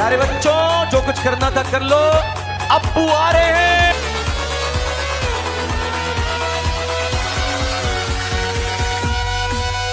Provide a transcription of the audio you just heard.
प्यारे बच्चों जो कुछ करना था कर लो। अब्बू आ रहे